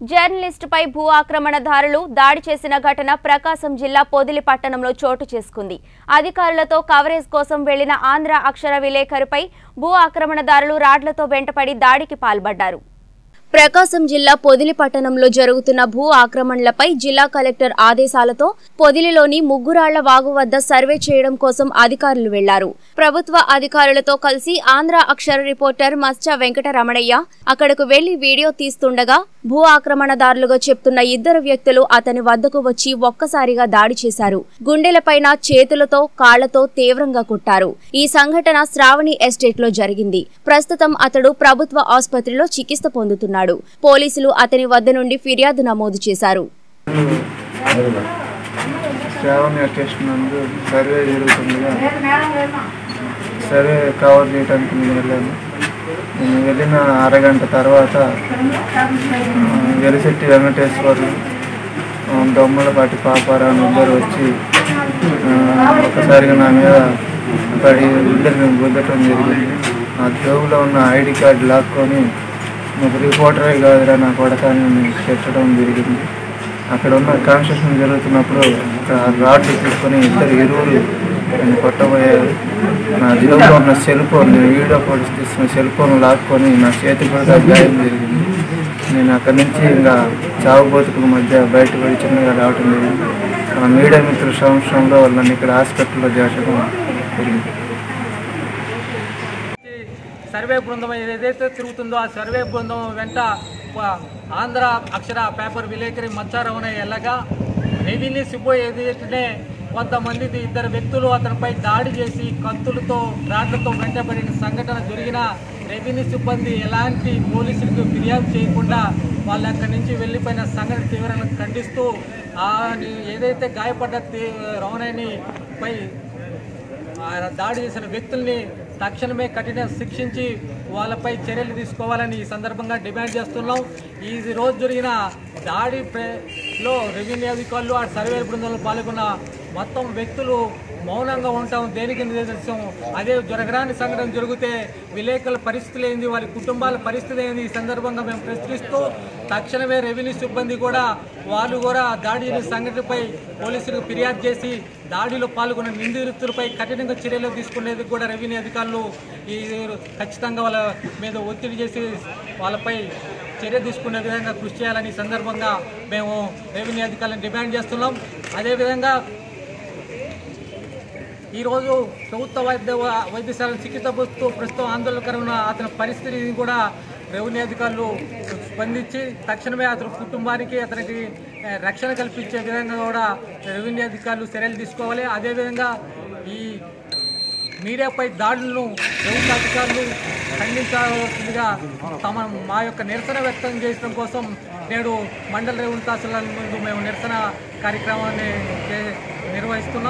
జర్నలిస్టుపై భూ ఆక్రమణదారులు దాడి చేసిన ఘటన ప్రకాశం జిల్లా పొదిలి పట్టణంలో చోటు చేసుకుంది. అధికారులతో కవరేజ్ కోసం వెళ్ళిన ఆంధ్ర అక్షర విలేకరుపై భూ ఆక్రమణదారులు రాడ్లతో వెంటపడి దాడికి పాల్పడ్డారు. ప్రకాశం జిల్లా పొదిలి పట్టణంలో జరుగుతున్న భూ ఆక్రమణలపై జిల్లా కలెక్టర్ ఆదేశాలతో పొదిలిలోని ముగ్గురాళ్ళ వాగు వద్ద సర్వే చేయడం కోసం అధికారులు వెళ్ళారు. ప్రభుత్వ అధికారులతో కలిసి ఆంధ్ర అక్షర రిపోర్టర్ మత్స్య వెంకటరమణయ్య అక్కడకు వెళ్ళి వీడియో తీస్తుండగా భూ ఆక్రమణదారులుగా చెప్తున్న ఇద్దరు వ్యక్తులు అతని వద్దకు వచ్చి ఒక్కసారిగా దాడి చేశారు. గుండెలపైన చేతులతో కాళ్ళతో తీవ్రంగా కొట్టారు. ఈ సంఘటన శ్రావణి ఎస్టేట్లో జరిగింది. ప్రస్తుతం అతడు ప్రభుత్వ ఆసుపత్రిలో చికిత్స పొందుతున్నాడు. పోలీసులు అతని వద్ద నుండి ఫిర్యాదు నమోదు చేశారు. నందు సర్వే సర్వే కవర్ చేయడానికి నేను వెళ్ళాను. నేను వెళ్ళిన అరగంట తర్వాత ఆ, వెలిశెట్టి వెంకటేశ్వర్లు దొమ్మలపాటి పాపారావు ఇద్దరు వచ్చి ఒకసారిగా నా మీద పడి ఇద్దరిని గుద్దటం జరిగింది. ఆ జోబులో ఉన్న ఐడి కార్డు లాక్కొని నువ్వు రిపోర్టరే కాదురా నా కొడకాన్ని పెట్టడం జరిగింది. అక్కడ ఉన్న కాన్స్ట్రక్షన్ జరుగుతున్నప్పుడు అక్కడ రాడ్లు తీసుకొని ఇద్దరు ఎరువులు నన్ను కొట్టబోయారు. నా జేబులో ఉన్న సెల్ ఫోన్ నేను వీడియో ఫోటోస్ తీసుకున్న సెల్ ఫోన్ లాక్కొని నా చేతి కూడా గాయం జరిగింది. నేను అక్కడి నుంచి ఇంకా చావు బతుకుల మధ్య బయటపడి చిన్నగా రావటం జరిగింది. ఆ మీడియా మిత్రుల సంవత్సరంలో నన్ను ఇక్కడ హాస్పిటల్లో చేర్చడం జరిగింది. సర్వే బృందం ఏదైతే తిరుగుతుందో ఆ సర్వే బృందం వెంట ఆంధ్ర అక్షర పేపర్ విలేకరి మచ్చారవన ఎల్లగా రెవెన్యూ సిబ్బో ఏదైతే కొంతమంది ఇద్దరు వ్యక్తులు అతనిపై దాడి చేసి కత్తులతో రాడ్లతో వెంటబడిన సంఘటన జరిగిన రెవెన్యూ సిబ్బంది ఎలాంటి పోలీసులకు ఫిర్యాదు చేయకుండా వాళ్ళు అక్కడి నుంచి వెళ్ళిపోయిన సంఘటన తీవ్రంగా ఖండిస్తూ ఆ ఏదైతే గాయపడ్డ తీ- రమణని పై దాడి చేసిన వ్యక్తుల్ని తక్షణమే కఠిన శిక్షించి వాళ్ళపై చర్యలు తీసుకోవాలని ఈ సందర్భంగా డిమాండ్ చేస్తున్నాం. ఈ రోజు జరిగిన దాడి లో రెవెన్యూ అధికారులు ఆ సర్వే బృందంలో పాల్గొన్న మొత్తం వ్యక్తులు మౌనంగా ఉంటాం దేనికి నిదర్శనం? అదే జరగరాని సంఘటన జరిగితే విలేకరుల పరిస్థితులు ఏంది? వారి కుటుంబాల పరిస్థితి ఏంది? ఈ సందర్భంగా మేము ప్రశ్నిస్తూ తక్షణమే రెవెన్యూ సిబ్బంది కూడా వాళ్ళు కూడా దాడి చేసిన సంఘటనపై పోలీసులకు ఫిర్యాదు చేసి దాడిలో పాల్గొన్న నిందితులపై కఠినంగా చర్యలు తీసుకునేది కూడా రెవెన్యూ అధికారులు ఈ ఖచ్చితంగా వాళ్ళ మీద ఒత్తిడి చేసి వాళ్ళపై చర్య తీసుకునే విధంగా కృషి చేయాలని సందర్భంగా మేము రెవెన్యూ అధికారులను డిమాండ్ చేస్తున్నాం. అదేవిధంగా ఈరోజు ప్రభుత్వ వైద్య వైద్యశాలను చికిత్స పొందుతూ ప్రస్తుతం ఆందోళనకరమైన అతని పరిస్థితిని కూడా రెవెన్యూ అధికారులు స్పందించి తక్షణమే అతని కుటుంబానికి అతనికి రక్షణ కల్పించే విధంగా కూడా రెవెన్యూ అధికారులు చర్యలు తీసుకోవాలి. అదేవిధంగా ఈ మీడియాపై దాడులను ప్రభుత్వ అధికారులు ఖండించాల్సిందిగా తమ మా యొక్క నిరసన వ్యక్తం చేయడం కోసం నేడు మండల రెవెన్యూ తహసీల్దార్ ముందు మేము నిరసన కార్యక్రమాన్ని నిర్వహిస్తున్నాం.